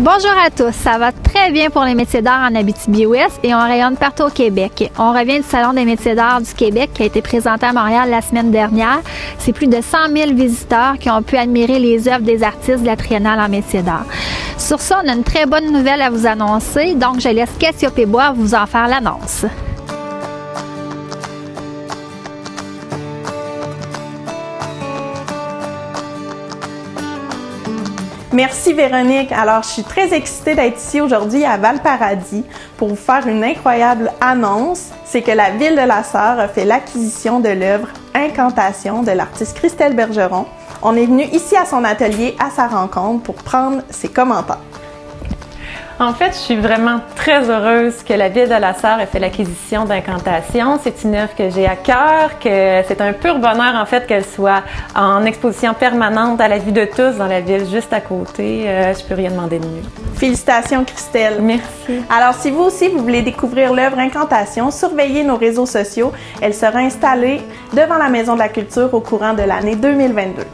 Bonjour à tous, ça va très bien pour les métiers d'art en Abitibi-Ouest et on rayonne partout au Québec. On revient du Salon des métiers d'art du Québec qui a été présenté à Montréal la semaine dernière. C'est plus de 100 000 visiteurs qui ont pu admirer les œuvres des artistes de la Triennale en métiers d'art. Sur ça, on a une très bonne nouvelle à vous annoncer, donc je laisse Cassiope-Bois vous en faire l'annonce. Merci Véronique. Alors, je suis très excitée d'être ici aujourd'hui à Valparadis pour vous faire une incroyable annonce. C'est que la ville de la Sœur a fait l'acquisition de l'œuvre Incantation de l'artiste Christelle Bergeron. On est venu ici à son atelier à sa rencontre pour prendre ses commentaires. En fait, je suis vraiment très heureuse que la ville de la Sarre ait fait l'acquisition d'Incantation. C'est une œuvre que j'ai à cœur, que c'est un pur bonheur en fait qu'elle soit en exposition permanente à la vue de tous dans la ville juste à côté. Euh, je peux rien demander de mieux. Félicitations Christelle. Merci. Alors si vous aussi vous voulez découvrir l'œuvre Incantation, surveillez nos réseaux sociaux. Elle sera installée devant la Maison de la Culture au courant de l'année 2022.